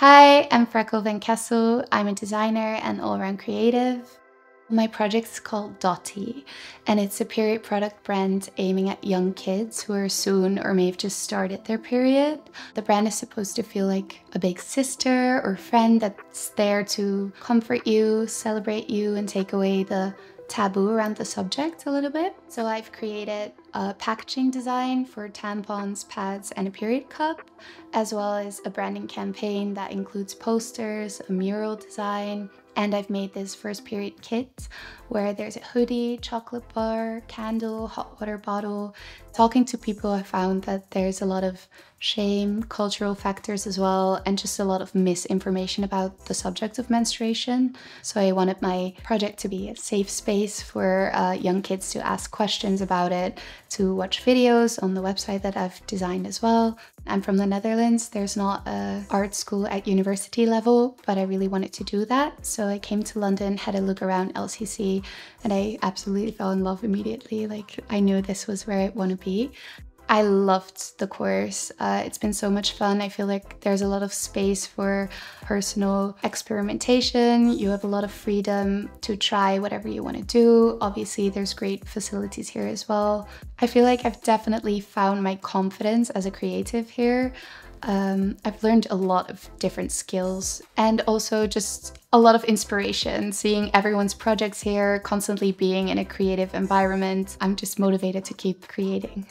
Hi, I'm Freckle Van Kessel. I'm a designer and all-around creative. My project is called Dotty and it's a period product brand aiming at young kids who are soon or may have just started their period. The brand is supposed to feel like a big sister or friend that's there to comfort you, celebrate you and take away the taboo around the subject a little bit. So I've created a packaging design for tampons, pads, and a period cup, as well as a branding campaign that includes posters, a mural design, and I've made this first period kit where there's a hoodie, chocolate bar, candle, hot water bottle. Talking to people, I found that there's a lot of shame, cultural factors as well, and just a lot of misinformation about the subject of menstruation. So I wanted my project to be a safe space for uh, young kids to ask questions about it, to watch videos on the website that I've designed as well. I'm from the Netherlands. There's not a art school at university level, but I really wanted to do that. So I came to London, had a look around LCC, and I absolutely fell in love immediately. Like I knew this was where I want to be. I loved the course. Uh, it's been so much fun. I feel like there's a lot of space for personal experimentation. You have a lot of freedom to try whatever you want to do. Obviously, there's great facilities here as well. I feel like I've definitely found my confidence as a creative here. Um, I've learned a lot of different skills and also just a lot of inspiration. Seeing everyone's projects here, constantly being in a creative environment, I'm just motivated to keep creating.